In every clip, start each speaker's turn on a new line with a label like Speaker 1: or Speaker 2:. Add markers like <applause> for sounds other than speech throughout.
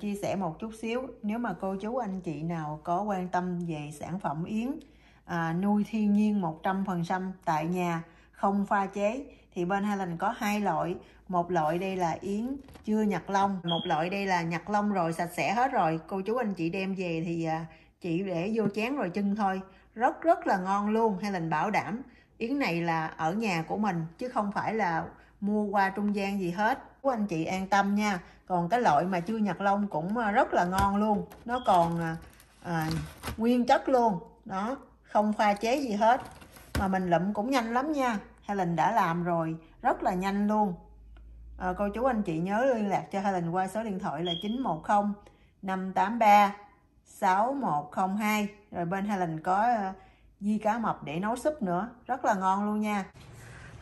Speaker 1: chia sẻ một chút xíu. Nếu mà cô chú anh chị nào có quan tâm về sản phẩm yến à, nuôi thiên nhiên 100% tại nhà không pha chế thì bên hai lành có hai loại. Một loại đây là yến chưa nhặt lông một loại đây là nhặt lông rồi sạch sẽ hết rồi. Cô chú anh chị đem về thì à, chị để vô chén rồi chân thôi. Rất rất là ngon luôn hai lành bảo đảm. Yến này là ở nhà của mình chứ không phải là mua qua trung gian gì hết. Của anh chị an tâm nha còn cái loại mà chưa nhặt lông cũng à, rất là ngon luôn. Nó còn à, à, nguyên chất luôn. Đó không pha chế gì hết. Mà mình lụm cũng nhanh lắm nha. Helen đã làm rồi. Rất là nhanh luôn. À, cô chú anh chị nhớ liên lạc cho Helen qua số điện thoại là 910 583 6102 rồi bên Helen có à, uh, di cá mập để nấu súp nữa. Rất là ngon luôn nha.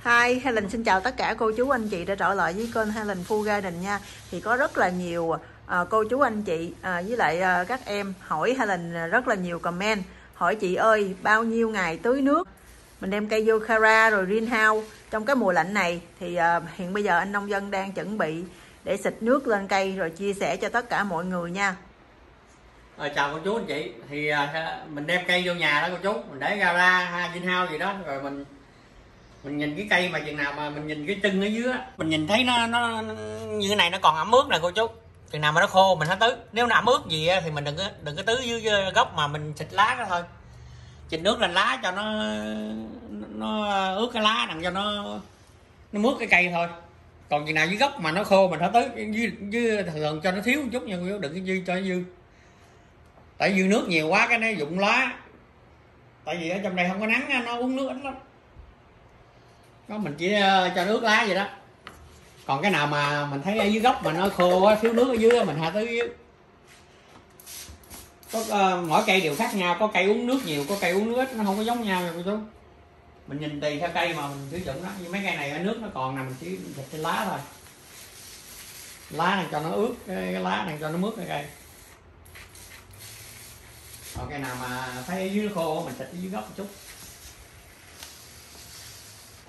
Speaker 1: Hi, Helen xin chào tất cả cô chú anh chị đã trở lại với kênh Helen Food Garden nha. Thì có rất là nhiều à, cô chú anh chị à, với lại à, các em hỏi Helen à, rất là nhiều comment. Hỏi chị ơi bao nhiêu ngày tưới nước? Mình đem cây vô Kara rồi greenhouse. Trong cái mùa lạnh này thì à, hiện bây giờ anh nông dân đang chuẩn bị để xịt nước lên cây rồi chia sẻ cho tất cả mọi người nha.
Speaker 2: À, chào cô chú anh chị. Thì à, mình đem cây vô nhà đó cô chú. Mình để gara greenhouse gì đó rồi mình mình nhìn cái cây mà chừng nào mà mình nhìn cái chân ở dưới á mình nhìn thấy nó nó như thế này nó còn ẩm ướt nè cô chú. Chừng nào mà nó khô mình hãy tứ. Nếu nó ẩm ướt gì thì mình đừng có đừng có tứ dưới gốc mà mình xịt lá đó thôi. Xịt nước lên lá cho nó nó ướt cái lá đặng cho nó nó mướt cái cây thôi. Còn chừng nào dưới gốc mà nó khô mình hãy tứ dưới, dưới thường cho nó thiếu một chút nha cô chú đừng có dư cho nó dư. Tại dư nước nhiều quá cái nó dụng lá. Tại vì ở trong này không có nắng nó uống nước ít lắm đó mình chỉ ờ, cho nước lá vậy đó. Còn cái nào mà mình thấy ở dưới gốc mà nó khô quá thiếu nước ở dưới mình hạ tới dưới. Có uh, mỗi cây đều khác nhau có cây uống nước nhiều có cây uống nước ít nó không có giống nhau nha cô chú. Mình nhìn tùy theo cây mà mình sử dụng đó. Như mấy cây này ở nước nó còn nè mình chỉ xịt cái lá thôi. Lá này cho nó ướt cái, cái lá này cho nó mướt cái cây. Còn cây nào mà thấy ở dưới khô mình xịt dưới gốc một chút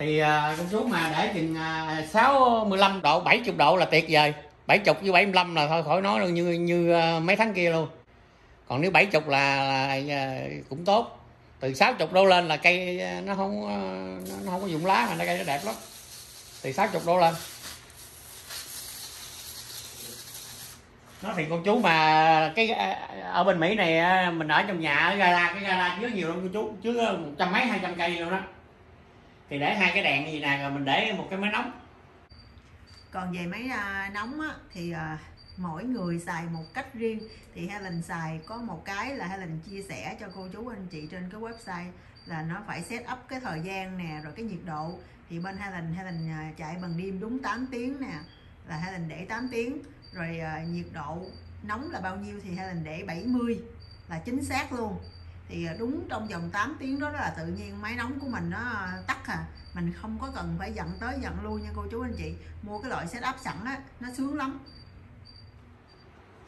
Speaker 2: thì à, con số mà để chừng à, 65 độ 70 độ là tuyệt vời. 70 với 75 là thôi khỏi nói luôn như như à, mấy tháng kia luôn. Còn nếu 70 là, là à, cũng tốt. Từ 60 đô lên là cây à, nó không à, nó, nó không có dụng lá mà nó cây nó đẹp lắm. Từ 60 đô lên. Nó thì con chú mà cái à, ở bên Mỹ này mình ở trong nhà ở gara cái gara chứa nhiều lắm con chú chứa một trăm mấy hai trăm cây luôn đó thì để hai cái đèn gì nè rồi mình để một cái máy nóng.
Speaker 1: Còn về máy à, nóng á, thì à, mỗi người xài một cách riêng. Thì Helen xài có một cái là Helen chia sẻ cho cô chú anh chị trên cái website là nó phải set up cái thời gian nè rồi cái nhiệt độ. Thì bên Helen Helen à, chạy bằng đêm đúng 8 tiếng nè là Helen để 8 tiếng. Rồi nhiệt độ nóng là bao nhiêu thì Helen để 70 là chính xác luôn thì à, đúng trong vòng 8 tiếng đó là tự nhiên máy nóng của mình nó tắt à. Mình không có cần phải dặn tới dặn lui nha cô chú anh chị. Mua cái loại setup sẵn á nó sướng lắm.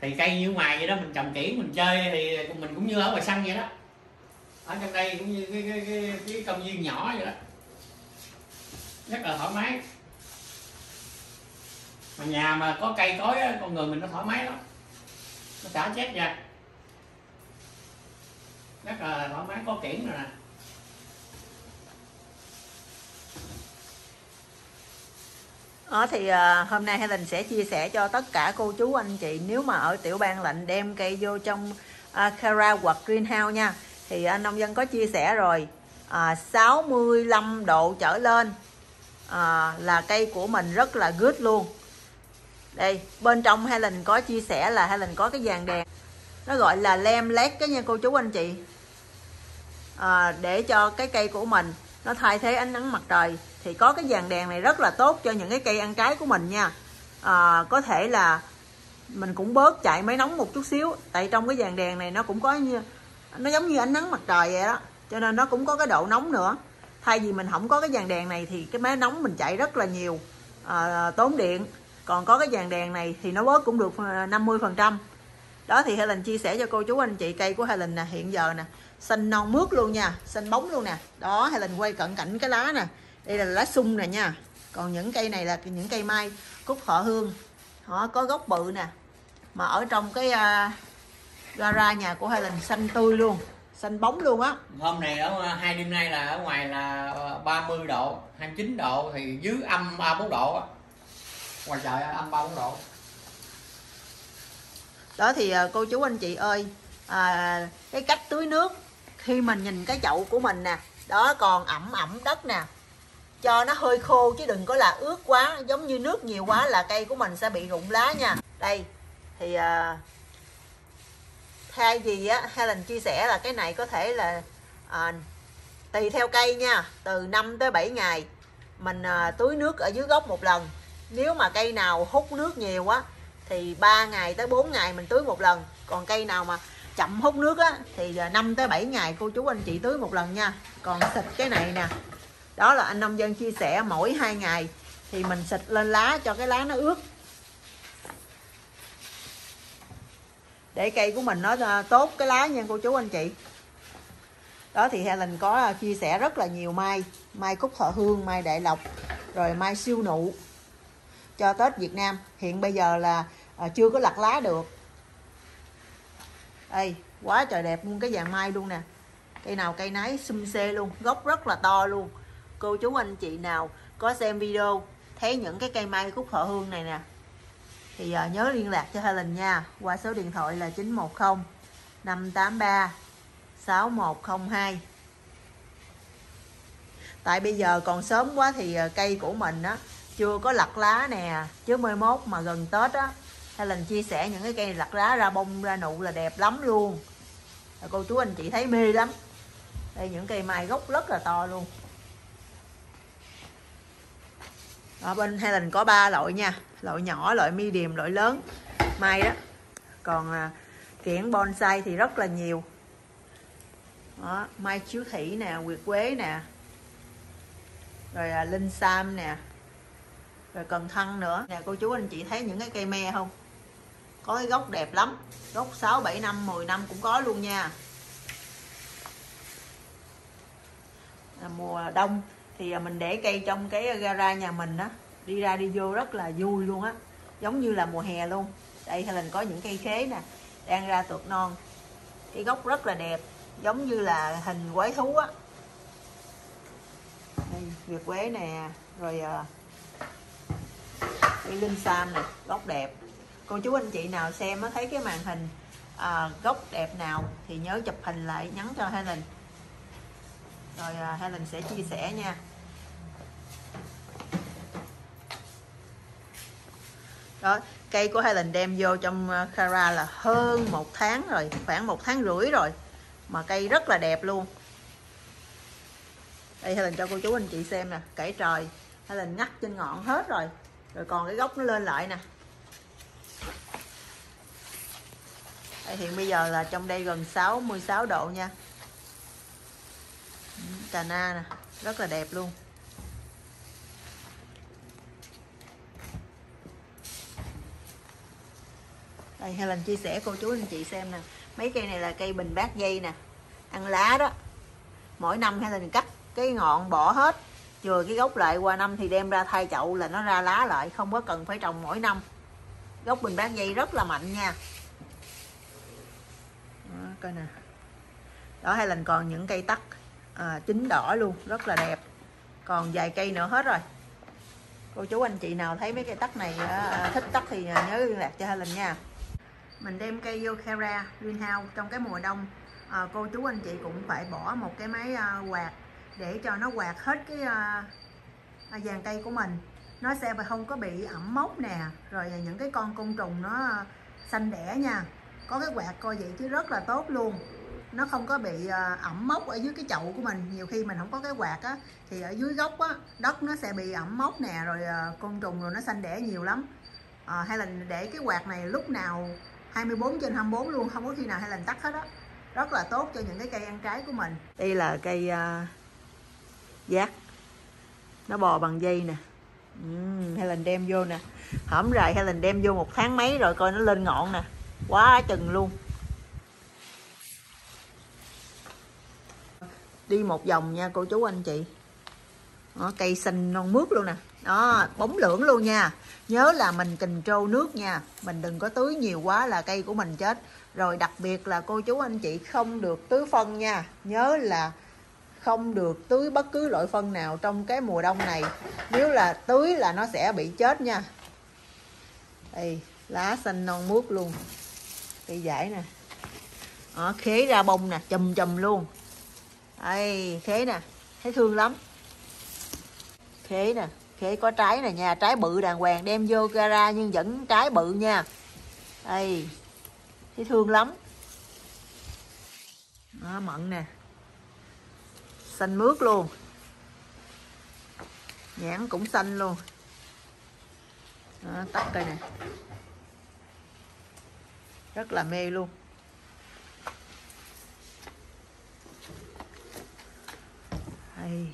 Speaker 2: Thì cây như ngoài vậy đó mình trồng kiển mình chơi thì mình cũng như ở ngoài sân vậy đó. Ở trong đây cũng như cái cái cái, cái công viên nhỏ vậy đó. Rất là thoải mái. Mà nhà mà có cây cối con người mình nó thoải mái lắm. Nó xả chết nha rất là thoải mái có kiển rồi nè.
Speaker 1: Đó thì uh, hôm nay Helen sẽ chia sẻ cho tất cả cô chú anh chị nếu mà ở tiểu bang lạnh đem cây vô trong uh, Kara hoặc greenhouse nha. Thì uh, nông dân có chia sẻ rồi à, uh, 65 độ trở lên uh, là cây của mình rất là good luôn. Đây bên trong Helen có chia sẻ là Helen có cái dàn đèn nó gọi là lem lét cái nha cô chú anh chị. À, để cho cái cây của mình nó thay thế ánh nắng mặt trời thì có cái dàn đèn này rất là tốt cho những cái cây ăn trái của mình nha. À, có thể là mình cũng bớt chạy máy nóng một chút xíu tại trong cái dàn đèn này nó cũng có như nó giống như ánh nắng mặt trời vậy đó cho nên nó cũng có cái độ nóng nữa. Thay vì mình không có cái dàn đèn này thì cái máy nóng mình chạy rất là nhiều à, tốn điện. Còn có cái dàn đèn này thì nó bớt cũng được à, 50 phần trăm đó thì Helen chia sẻ cho cô chú anh chị cây của Helen nè hiện giờ nè xanh non mướt luôn nha xanh bóng luôn nè. Đó Helen quay cận cảnh cái lá nè. Đây là lá sung nè nha. Còn những cây này là những cây mai cúc họ hương. Họ có gốc bự nè mà ở trong cái uh, gara nhà của Helen xanh tươi luôn xanh bóng luôn á.
Speaker 2: Hôm này ở à, hai đêm nay là ở ngoài là à, 30 độ 29 độ thì dưới âm 34 độ á. Ngoài trời âm 34 độ
Speaker 1: đó thì à, cô chú anh chị ơi à, cái cách tưới nước khi mình nhìn cái chậu của mình nè đó còn ẩm ẩm đất nè cho nó hơi khô chứ đừng có là ướt quá giống như nước nhiều quá là cây của mình sẽ bị rụng lá nha. Đây thì à, thay gì á Helen chia sẻ là cái này có thể là à, tùy theo cây nha từ 5 tới 7 ngày mình à, tưới nước ở dưới gốc một lần. Nếu mà cây nào hút nước nhiều quá thì 3 ngày tới 4 ngày mình tưới một lần. Còn cây nào mà chậm hút nước á, thì 5 tới 7 ngày cô chú anh chị tưới một lần nha. Còn xịt cái này nè, đó là anh nông dân chia sẻ, mỗi hai ngày thì mình xịt lên lá cho cái lá nó ướt. Để cây của mình nó à, tốt cái lá nha cô chú anh chị. Đó thì Helen có à, chia sẻ rất là nhiều mai. Mai cúc thọ hương, mai đại lộc, rồi mai siêu nụ cho Tết Việt Nam. Hiện bây giờ là à, chưa có lặt lá được. Đây quá trời đẹp luôn cái vàng mai luôn nè. Cây nào cây nấy xum xê luôn gốc rất là to luôn. Cô chú anh chị nào có xem video thấy những cái cây mai cúc thọ hương này nè thì à, nhớ liên lạc cho Helen nha. Qua số điện thoại là 910 583 6102 tại bây giờ còn sớm quá thì à, cây của mình á chưa có lặt lá nè chứ mới mốt mà gần Tết á Helen chia sẻ những cái cây lặt lá ra bông ra nụ là đẹp lắm luôn. Cô chú anh chị thấy mê lắm. Đây những cây mai gốc rất là to luôn. Ở bên Helen có ba loại nha loại nhỏ loại medium loại lớn. Mai đó còn à, kiển bonsai thì rất là nhiều. Đó, mai chiếu thủy nè nguyệt quế nè. Rồi à, linh sam nè rồi cần thăng nữa. Nè cô chú anh chị thấy những cái cây me không? Có cái gốc đẹp lắm. Gốc 6 7 năm 10 năm cũng có luôn nha. À, mùa đông thì à, mình để cây trong cái gara nhà mình á đi ra đi vô rất là vui luôn á. Giống như là mùa hè luôn. Đây Helen có những cây khế nè đang ra tuột non. Cái gốc rất là đẹp giống như là hình quái thú á. Đây việt quế nè rồi à, cây cái linh sam này gốc đẹp. Cô chú anh chị nào xem nó thấy cái màn hình à, gốc đẹp nào thì nhớ chụp hình lại nhắn cho Helen. Rồi à, Helen sẽ chia sẻ nha. Đó cây của Helen đem vô trong à, Kara là hơn một tháng rồi khoảng một tháng rưỡi rồi mà cây rất là đẹp luôn. Đây Helen cho cô chú anh chị xem nè cải trời Helen ngắt trên ngọn hết rồi rồi còn cái gốc nó lên lại nè. Đây, hiện bây giờ là trong đây gần 66 độ nha. Ừ, Cà na nè rất là đẹp luôn. Đây Helen chia sẻ cô chú anh chị xem nè. Mấy cây này là cây bình bát dây nè. Ăn lá đó. Mỗi năm Helen cắt cái ngọn bỏ hết chừa cái gốc lại qua năm thì đem ra thay chậu là nó ra lá lại không có cần phải trồng mỗi năm. Gốc bình bán dây rất là mạnh nha. Đó, coi nè. Đó hay là còn những cây tắc à, chín đỏ luôn rất là đẹp. Còn vài cây nữa hết rồi. Cô chú anh chị nào thấy mấy cây tắc này à, à thích tắc thì à, nhớ liên lạc cho Helen nha. Mình đem cây vô Kera greenhouse trong cái mùa đông. À, cô chú anh chị cũng phải bỏ một cái máy à, quạt để cho nó quạt hết cái ờ, ờ, vàng à, cây của mình. Nó sẽ không có bị ẩm mốc nè rồi những cái con côn trùng nó ờ, xanh đẻ nha. Có cái quạt coi vậy chứ rất là tốt luôn. Nó không có bị ẩm mốc ở dưới cái chậu của mình. Nhiều khi mình không có cái quạt á thì ở dưới gốc á đất nó sẽ bị ẩm mốc nè rồi côn trùng rồi nó xanh đẻ nhiều lắm. À, hay là để cái quạt này lúc nào 24 trên 24 luôn không có khi nào hay là tắt hết á. Rất là tốt cho những cái cây ăn trái của mình. Đây là cây uh, giác. Nó bò bằng dây nè. Uhm, Helen đem vô nè. Hổm rày Helen đem vô một tháng mấy rồi coi nó lên ngọn nè. Quá chừng luôn. Đi một vòng nha cô chú anh chị. Đó, cây xanh non mướt luôn nè. Đó bóng lưỡng luôn nha. Nhớ là mình kình trâu nước nha. Mình đừng có tưới nhiều quá là cây của mình chết. Rồi đặc biệt là cô chú anh chị không được tưới phân nha. Nhớ là không được tưới bất cứ loại phân nào trong cái mùa đông này. Nếu là tưới là nó sẽ bị chết nha. Đây lá xanh non mướt luôn. Cây giải nè. Đó, khế ra bông nè chùm chùm luôn. Đây khế nè thấy thương lắm. Khế nè khế có trái nè nha. Trái bự đàng hoàng đem vô gara nhưng vẫn trái bự nha. Đây thấy thương lắm. Đó, mận nè xanh mướt luôn. Nhãn cũng xanh luôn. Đó, tắt cây này, rất là mê luôn. Đây.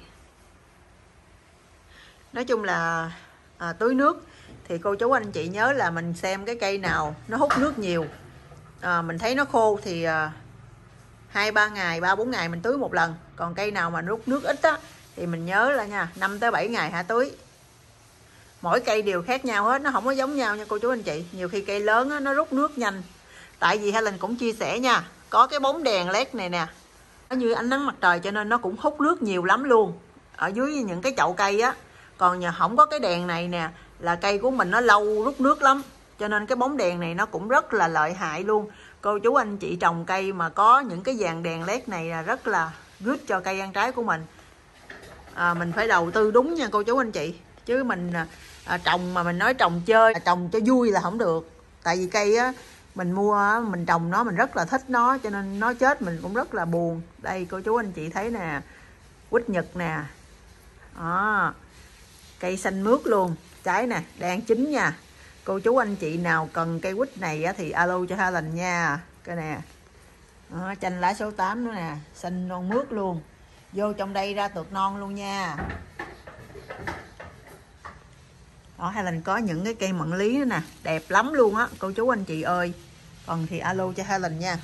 Speaker 1: nói chung là à, tưới nước thì cô chú anh chị nhớ là mình xem cái cây nào nó hút nước nhiều. À, mình thấy nó khô thì à, hai ba ngày ba bốn ngày mình tưới một lần còn cây nào mà rút nước ít á thì mình nhớ là nha 5 tới 7 ngày hả tưới mỗi cây đều khác nhau hết nó không có giống nhau nha cô chú anh chị. Nhiều khi cây lớn á, nó rút nước nhanh. Tại vì Helen cũng chia sẻ nha có cái bóng đèn led này nè. Nó như ánh nắng mặt trời cho nên nó cũng hút nước nhiều lắm luôn. Ở dưới những cái chậu cây á còn nhà không có cái đèn này nè là cây của mình nó lâu rút nước lắm. Cho nên cái bóng đèn này nó cũng rất là lợi hại luôn. Cô chú anh chị trồng cây mà có những cái dàn đèn led này là rất là good cho cây ăn trái của mình. À, mình phải đầu tư đúng nha cô chú anh chị. Chứ mình à, à trồng mà mình nói trồng chơi à, trồng cho vui là không được. Tại vì cây á mình mua mình trồng nó mình rất là thích nó cho nên nó chết mình cũng rất là buồn. Đây cô chú anh chị thấy nè quýt nhật nè. Đó cây xanh mướt luôn. Trái nè đang chín nha. Cô chú anh chị nào cần cây quýt này á, thì alo cho Helen nha. Cái nè. Ờ, à, chanh lá số 8 nữa nè. Xanh non mướt luôn. Vô trong đây ra tuột non luôn nha. Đó lần có những cái cây mận lý nữa nè. Đẹp lắm luôn á cô chú anh chị ơi. Còn thì alo cho Helen nha.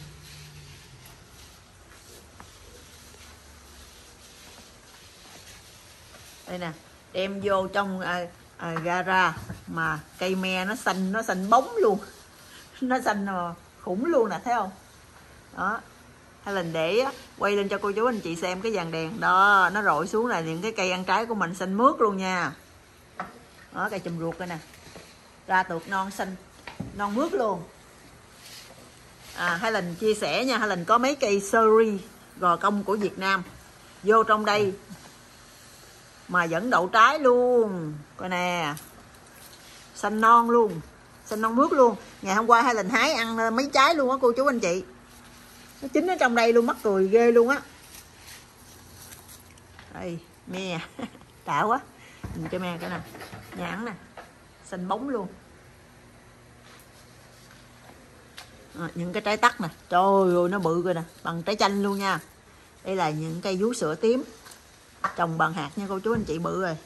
Speaker 1: Đây nè đem vô trong à, à, gara mà cây me nó xanh nó xanh bóng luôn. <laughs> Nó xanh ờ, khủng luôn nè thấy không? Đó. Hay là để quay lên cho cô chú anh chị xem cái dàn đèn. Đó, nó rọi xuống là những cái cây ăn trái của mình xanh mướt luôn nha. Đó, cây chùm ruột đây nè. Ra tuột non xanh, non mướt luôn. À hay lần chia sẻ nha. Hay lần có mấy cây seri gò công của Việt Nam. Vô trong đây mà vẫn đậu trái luôn. Coi nè. Xanh non luôn. Xanh non mướt luôn. Ngày hôm qua hai lần hái ăn mấy trái luôn á cô chú anh chị nó chín ở trong đây luôn mắc cười ghê luôn á. Đây me à. <laughs> đã quá. Nhìn cho me cái nè. Nhãn nè. Xanh bóng luôn. À, những cái trái tắc nè. Trời ơi nó bự rồi nè. Bằng trái chanh luôn nha. Đây là những cây vú sữa tím. Trồng bằng hạt nha cô chú anh chị bự rồi.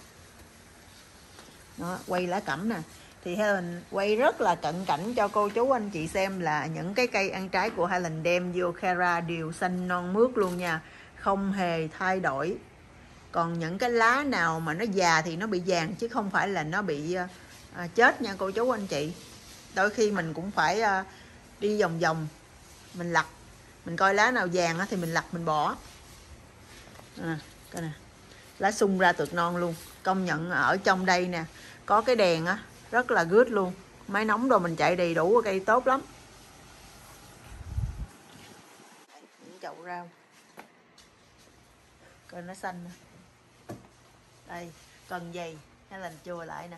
Speaker 1: Đó, quay lá cẩm nè thì Helen quay rất là cận cảnh cho cô chú anh chị xem là những cái cây ăn trái của Helen đem vô Kara đều xanh non mướt luôn nha. Không hề thay đổi. Còn những cái lá nào mà nó già thì nó bị vàng chứ không phải là nó bị ờ, à, chết nha cô chú anh chị. Đôi khi mình cũng phải à, đi vòng vòng mình lặt. Mình coi lá nào vàng thì mình lặt mình bỏ. À, cái này. Lá sung ra tược non luôn. Công nhận ở trong đây nè có cái đèn á rất là good luôn. Máy nóng rồi mình chạy đầy đủ cây tốt lắm. Những chậu rau. Coi nó xanh nè. Đây cần dày hay là chừa lại nè.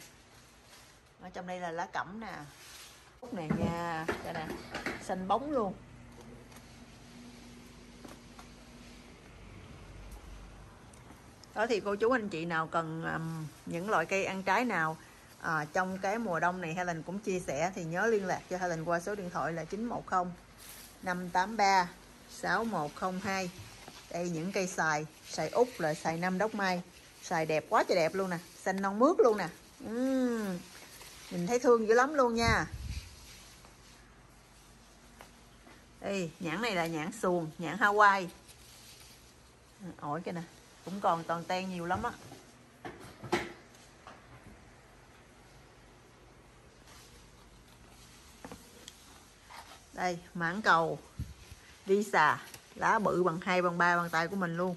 Speaker 1: Ở trong đây là lá cẩm nè. Út này nha đây nè. Xanh bóng luôn. Đó thì cô chú anh chị nào cần um, những loại cây ăn trái nào à, trong cái mùa đông này Helen cũng chia sẻ thì nhớ liên lạc cho Helen qua số điện thoại là 910 583 6102 đây những cây xài xài út là xài năm đốc mai. Xài đẹp quá trời đẹp luôn nè xanh non mướt luôn nè. Uhm, nhìn thấy thương dữ lắm luôn nha. Đây nhãn này là nhãn xuồng nhãn Hawaii. Ổi cái nè cũng còn toàn ten nhiều lắm á. Đây mãn cầu. Đi xà. Lá bự bằng hai bằng ba bàn tay của mình luôn.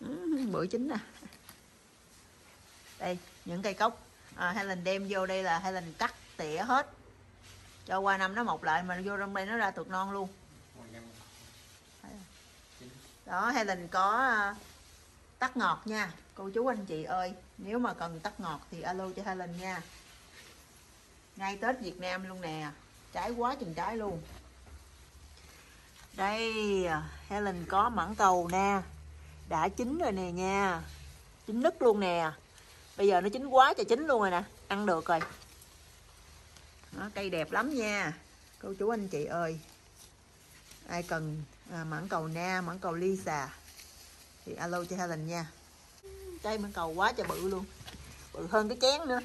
Speaker 1: Bữa bự chín nè. Đây những cây cốc. À, Helen đem vô đây là Helen cắt tỉa hết. Cho qua năm nó mọc lại mà vô trong đây nó ra tuột non luôn. Đó Helen có à, tắt ngọt nha. Cô chú anh chị ơi nếu mà cần tắt ngọt thì alo cho Helen nha. Ngay Tết Việt Nam luôn nè trái quá chừng trái luôn. Đây Helen có mãng cầu nè. Đã chín rồi nè nha. Chín nứt luôn nè. Bây giờ nó chín quá trời chín luôn rồi nè. Ăn được rồi. Đó, cây đẹp lắm nha. Cô chú anh chị ơi. Ai cần à, mãng cầu na mãng cầu lisa thì alo cho Helen nha. Cây mãng cầu quá trời bự luôn. Bự hơn cái chén nữa.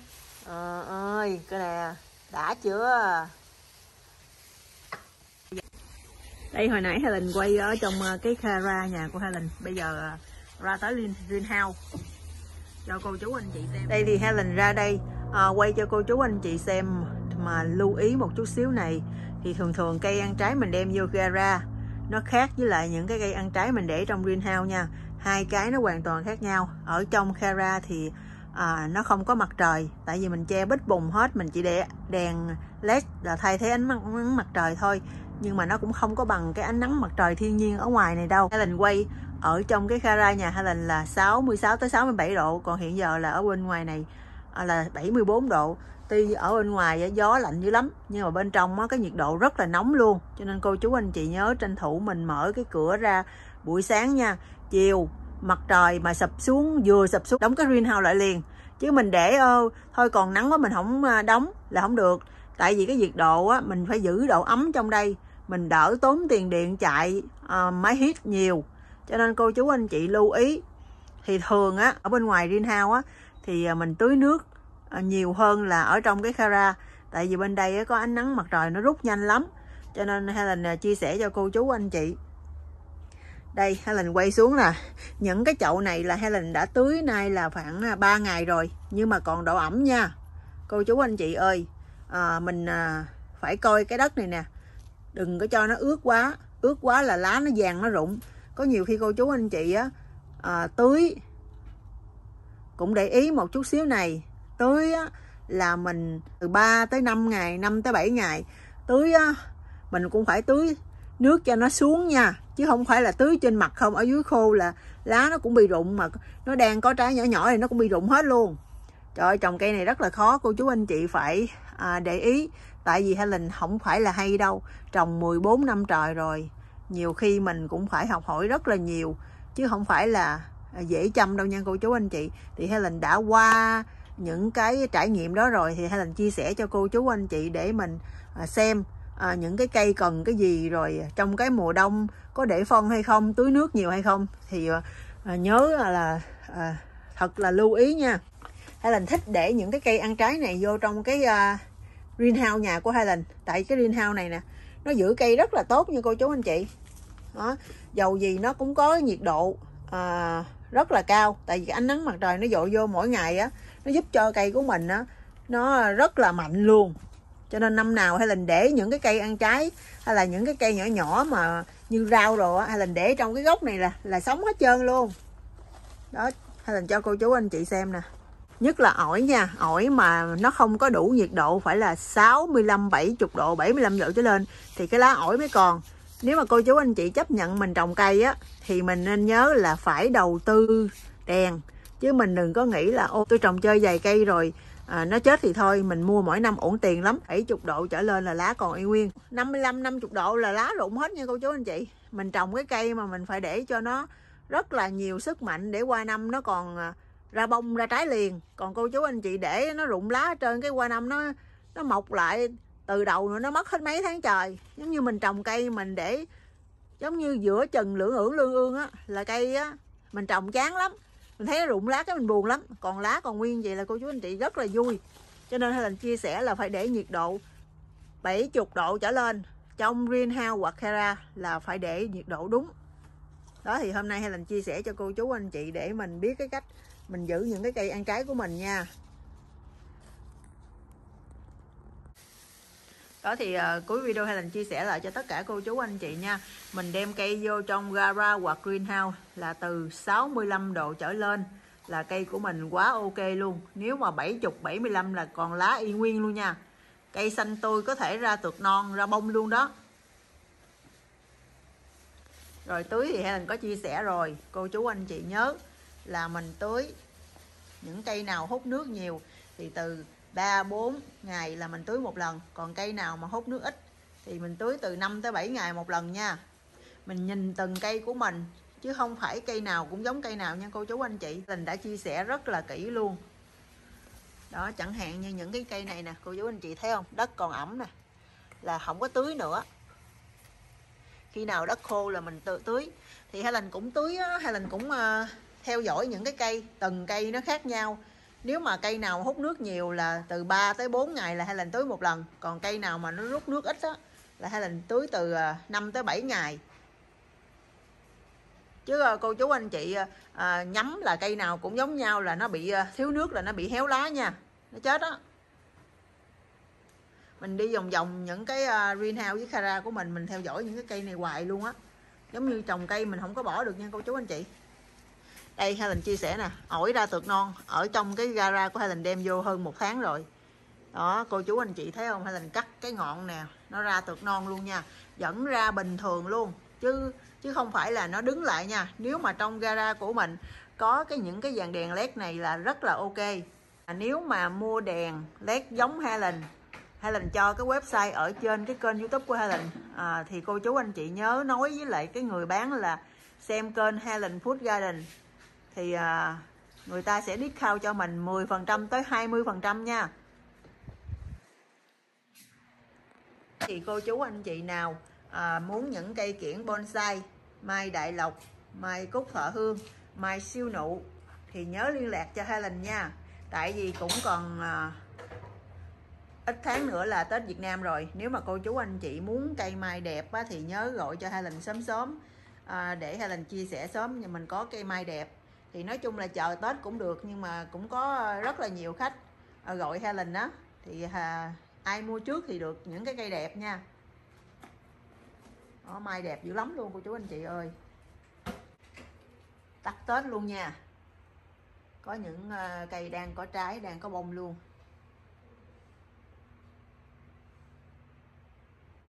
Speaker 1: À, ơi cái nè đã chưa? Đây hồi nãy Helen quay ở trong ờ, cái Kara nhà của Helen. Bây giờ ờ, ra tới greenhouse cho cô chú anh chị xem. Đây thì Helen ra đây à, quay cho cô chú anh chị xem mà lưu ý một chút xíu này. Thì thường thường cây ăn trái mình đem vô gara nó khác với lại những cái cây ăn trái mình để trong greenhouse nha. Hai cái nó hoàn toàn khác nhau. Ở trong gara thì à, nó không có mặt trời. Tại vì mình che bít bùng hết mình chỉ để đèn led là thay thế ánh mặt, ánh mặt trời thôi nhưng mà nó cũng không có bằng cái ánh nắng mặt trời thiên nhiên ở ngoài này đâu. Helen quay ở trong cái Kara nhà Helen là 66 tới 67 độ, còn hiện giờ là ở bên ngoài này à, là 74 độ. Tuy ở bên ngoài gió lạnh dữ lắm, nhưng mà bên trong cái nhiệt độ rất là nóng luôn. Cho nên cô chú anh chị nhớ tranh thủ mình mở cái cửa ra buổi sáng nha. Chiều, mặt trời mà sập xuống, vừa sập xuống, đóng cái greenhouse lại liền. Chứ mình để, ơ, thôi còn nắng quá mình không đóng là không được. Tại vì cái nhiệt độ á, mình phải giữ độ ấm trong đây mình đỡ tốn tiền điện chạy uh, máy hít nhiều. Cho nên cô chú anh chị lưu ý. Thì thường á ở bên ngoài greenhouse á thì ờ, mình tưới nước ờ, nhiều hơn là ở trong cái kara tại vì bên đây có ánh nắng mặt trời nó rút nhanh lắm. Cho nên Helen chia sẻ cho cô chú anh chị. Đây Helen quay xuống là những cái chậu này là Helen đã tưới nay là khoảng 3 ngày rồi. Nhưng mà còn độ ẩm nha. Cô chú anh chị ơi à, mình à, phải coi cái đất này nè đừng có cho nó ướt quá. Ướt quá là lá nó vàng nó rụng. Có nhiều khi cô chú anh chị á à, tưới. Cũng để ý một chút xíu này. Tưới á, là mình từ 3 tới 5 ngày 5 tới 7 ngày. Tưới á, mình cũng phải tưới nước cho nó xuống nha. Chứ không phải là tưới trên mặt không. Ở dưới khô là lá nó cũng bị rụng mà nó đang có trái nhỏ nhỏ thì nó cũng bị rụng hết luôn. Trời ơi trồng cây này rất là khó. Cô chú anh chị phải à, để ý. Tại vì Helen không phải là hay đâu. Trồng 14 năm trời rồi nhiều khi mình cũng phải học hỏi rất là nhiều chứ không phải là dễ chăm đâu nha cô chú anh chị. Thì Helen đã qua những cái trải nghiệm đó rồi thì Helen chia sẻ cho cô chú anh chị để mình à, xem à, những cái cây cần cái gì rồi trong cái mùa đông có để phân hay không tưới nước nhiều hay không. Thì à, nhớ là à, thật là lưu ý nha. Helen thích để những cái cây ăn trái này vô trong cái uh, greenhouse nhà của Helen tại cái greenhouse này nè nó giữ cây rất là tốt như cô chú anh chị. Đó dầu gì nó cũng có nhiệt độ à, rất là cao. Tại vì ánh nắng mặt trời nó dội vô mỗi ngày á nó giúp cho cây của mình á nó rất là mạnh luôn. Cho nên năm nào hay là để những cái cây ăn trái hay là những cái cây nhỏ nhỏ mà như rau rồi hay là để trong cái gốc này là là sống hết trơn luôn. Đó hay là cho cô chú anh chị xem nè nhất là ổi nha ổi mà nó không có đủ nhiệt độ phải là 65 70 độ 75 độ trở lên thì cái lá ổi mới còn. Nếu mà cô chú anh chị chấp nhận mình trồng cây á thì mình nên nhớ là phải đầu tư đèn. Chứ mình đừng có nghĩ là ô tôi trồng chơi vài cây rồi à, nó chết thì thôi mình mua mỗi năm ổn tiền lắm. 70 độ trở lên là lá còn y nguyên. 55 50 độ là lá rụng hết nha cô chú anh chị. Mình trồng cái cây mà mình phải để cho nó rất là nhiều sức mạnh để qua năm nó còn à, ra bông, ra trái liền. Còn cô chú anh chị để nó rụng lá trên cái qua năm nó nó mọc lại từ đầu nữa, nó mất hết mấy tháng trời. Giống như mình trồng cây mình để giống như giữa chừng lưỡng ưỡng lương ương á, là cây á, mình trồng chán lắm. Mình thấy nó rụng lá cái mình buồn lắm. Còn lá, còn nguyên vậy là cô chú anh chị rất là vui. Cho nên Helen chia sẻ là phải để nhiệt độ 70 độ trở lên. Trong greenhouse hoặc Hera là phải để nhiệt độ đúng. Đó, thì hôm nay Helen chia sẻ cho cô chú anh chị để mình biết cái cách mình giữ những cái cây ăn trái của mình nha. Đó thì uh, cuối video Helen chia sẻ lại cho tất cả cô chú anh chị nha. Mình đem cây vô trong gara hoặc greenhouse là từ 65 độ trở lên là cây của mình quá ok luôn. Nếu mà 70 75 là còn lá y nguyên luôn nha. Cây xanh tươi có thể ra tược non ra bông luôn đó. Rồi tưới thì Helen có chia sẻ rồi. Cô chú anh chị nhớ là mình tưới những cây nào hút nước nhiều thì từ 3 4 ngày là mình tưới một lần. Còn cây nào mà hút nước ít thì mình tưới từ 5 tới 7 ngày một lần nha. Mình nhìn từng cây của mình chứ không phải cây nào cũng giống cây nào nha cô chú anh chị. Mình đã chia sẻ rất là kỹ luôn. Đó chẳng hạn như những cái cây này nè cô chú anh chị thấy không? Đất còn ẩm nè là không có tưới nữa. Khi nào đất khô là mình tự tưới. Thì Helen cũng tưới Helen cũng uh, theo dõi những cái cây từng cây nó khác nhau. Nếu mà cây nào hút nước nhiều là từ 3 tới 4 ngày là hai lần tưới một lần. Còn cây nào mà nó rút nước ít á là hai lần tưới từ à, 5 tới 7 ngày. Chứ à, cô chú anh chị à, à, nhắm là cây nào cũng giống nhau là nó bị thiếu nước là nó bị héo lá nha. Nó chết á. Mình đi vòng vòng những cái greenhouse với Kara của mình mình theo dõi những cái cây này hoài luôn á. Giống như trồng cây mình không có bỏ được nha cô chú anh chị đây Helen chia sẻ nè ổi ra tược non ở trong cái gara của Helen đem vô hơn một tháng rồi. Đó cô chú anh chị thấy không? Helen cắt cái ngọn nè nó ra tược non luôn nha. Vẫn ra bình thường luôn chứ chứ không phải là nó đứng lại nha. Nếu mà trong gara của mình có cái những cái dàn đèn led này là rất là ok. À, nếu mà mua đèn led giống Helen Helen cho cái website ở trên cái kênh youtube của Helen à, thì cô chú anh chị nhớ nói với lại cái người bán là xem kênh Helen Food Garden thì à, người ta sẽ discount cho mình 10% tới 20% nha. Thì cô chú anh chị nào à, muốn những cây kiển bonsai mai đại lộc mai cúc thọ hương mai siêu nụ thì nhớ liên lạc cho Helen nha. Tại vì cũng còn à, ít tháng nữa là Tết Việt Nam rồi. Nếu mà cô chú anh chị muốn cây mai đẹp á, thì nhớ gọi cho Helen sớm sớm. À, để Helen chia sẻ sớm nhà mình có cây mai đẹp thì nói chung là chờ Tết cũng được nhưng mà cũng có ờ, rất là nhiều khách ờ, gọi Helen đó thì à, ai mua trước thì được những cái cây đẹp nha. Đó, mai đẹp dữ lắm luôn cô chú anh chị ơi. Tắt Tết luôn nha. Có những ờ, cây đang có trái đang có bông luôn.